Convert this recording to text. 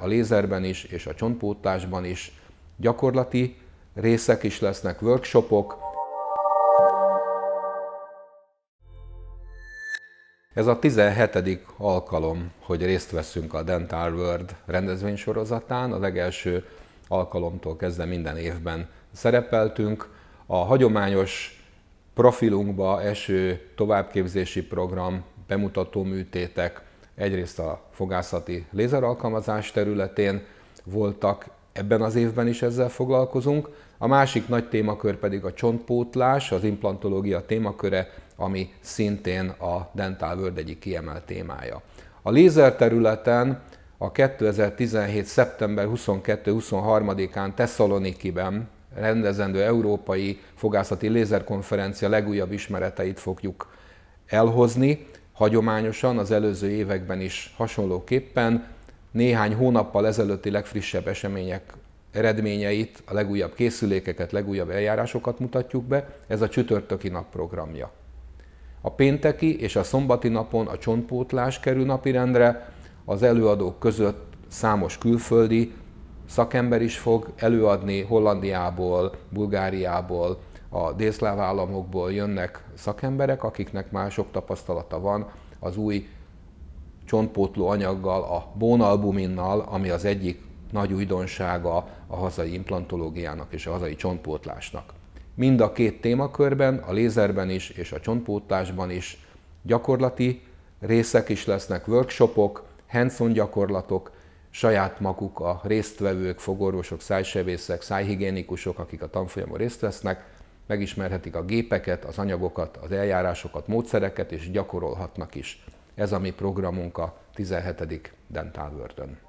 a lézerben is és a csontpótlásban is gyakorlati részek is lesznek, workshopok. Ez a 17. alkalom, hogy részt veszünk a Dental World rendezvénysorozatán. A legelső alkalomtól kezdve minden évben szerepeltünk. A hagyományos profilunkba eső továbbképzési program, bemutató műtétek, egyrészt a fogászati lézeralkalmazás területén voltak, ebben az évben is ezzel foglalkozunk. A másik nagy témakör pedig a csontpótlás, az implantológia témaköre, ami szintén a Dental World egyik kiemelt témája. A lézer területen a 2017. szeptember 22-23-án Tesszalonikiben rendezendő Európai Fogászati Lézerkonferencia legújabb ismereteit fogjuk elhozni. Hagyományosan az előző években is hasonlóképpen néhány hónappal ezelőtti legfrissebb események eredményeit, a legújabb készülékeket, legújabb eljárásokat mutatjuk be. Ez a csütörtöki nap programja. A pénteki és a szombati napon a csontpótlás kerül napirendre, az előadók között számos külföldi szakember is fog előadni Hollandiából, Bulgáriából, a délszláv államokból jönnek szakemberek, akiknek már sok tapasztalata van az új csontpótló anyaggal, a bónalbuminnal, ami az egyik nagy újdonsága a hazai implantológiának és a hazai csontpótlásnak. Mind a két témakörben, a lézerben is és a csontpótlásban is gyakorlati részek is lesznek, workshopok, hands gyakorlatok, saját maguk a résztvevők, fogorvosok, szájsebészek, szájhigiénikusok, akik a tanfolyamon részt vesznek, megismerhetik a gépeket, az anyagokat, az eljárásokat, módszereket, és gyakorolhatnak is. Ez a mi programunk a 17. Dental World-ön.